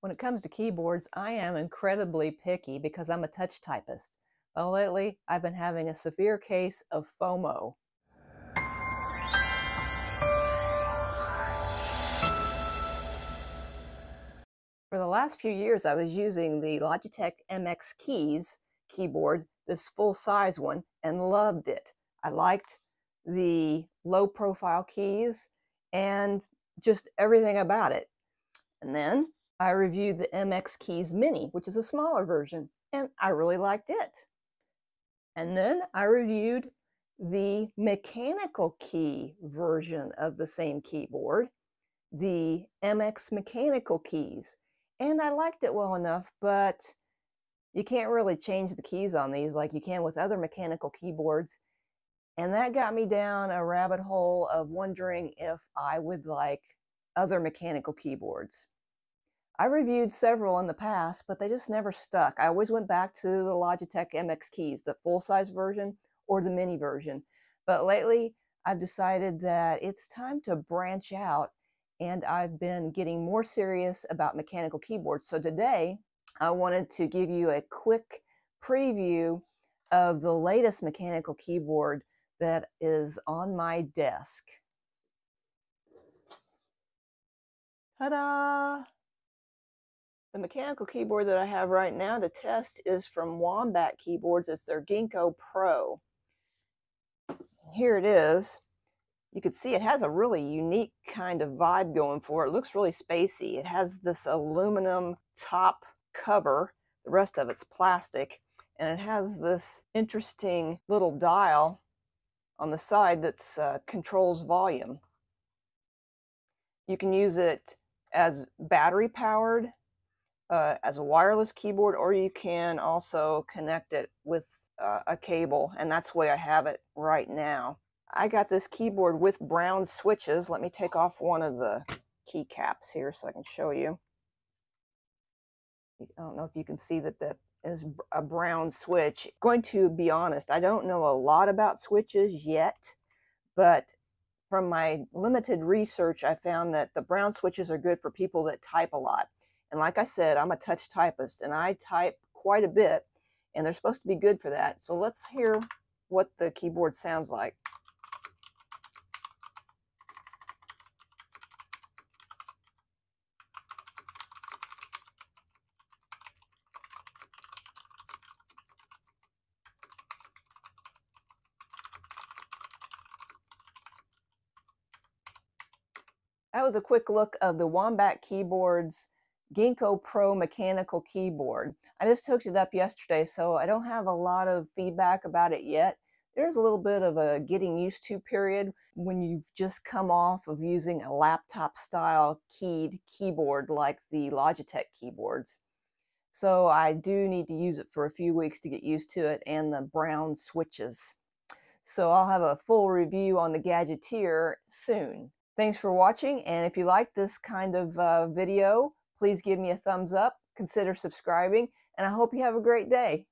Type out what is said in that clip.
When it comes to keyboards, I am incredibly picky because I'm a touch typist. But lately, I've been having a severe case of FOMO. For the last few years, I was using the Logitech MX Keys keyboard, this full size one, and loved it. I liked the low profile keys and just everything about it. And then I reviewed the MX Keys Mini, which is a smaller version, and I really liked it. And then I reviewed the mechanical key version of the same keyboard, the MX Mechanical Keys, and I liked it well enough, but you can't really change the keys on these like you can with other mechanical keyboards. And that got me down a rabbit hole of wondering if I would like other mechanical keyboards. I reviewed several in the past, but they just never stuck. I always went back to the Logitech MX keys, the full size version or the mini version. But lately, I've decided that it's time to branch out and I've been getting more serious about mechanical keyboards. So today, I wanted to give you a quick preview of the latest mechanical keyboard that is on my desk. Ta-da! The mechanical keyboard that I have right now to test is from Wombat Keyboards. It's their Ginkgo Pro. Here it is. You can see it has a really unique kind of vibe going for it. It looks really spacey. It has this aluminum top cover. The rest of it's plastic. And it has this interesting little dial on the side that uh, controls volume. You can use it as battery powered, uh, as a wireless keyboard, or you can also connect it with uh, a cable, and that's the way I have it right now. I got this keyboard with brown switches. Let me take off one of the keycaps here so I can show you. I don't know if you can see that that is a brown switch. Going to be honest, I don't know a lot about switches yet, but from my limited research, I found that the brown switches are good for people that type a lot. And like I said, I'm a touch typist and I type quite a bit, and they're supposed to be good for that. So let's hear what the keyboard sounds like. That was a quick look of the Wombat Keyboards Ginkgo Pro mechanical keyboard. I just hooked it up yesterday, so I don't have a lot of feedback about it yet. There's a little bit of a getting used to period when you've just come off of using a laptop style keyed keyboard like the Logitech keyboards. So I do need to use it for a few weeks to get used to it and the brown switches. So I'll have a full review on the Gadgeteer soon. Thanks for watching, and if you like this kind of uh, video, please give me a thumbs up, consider subscribing, and I hope you have a great day.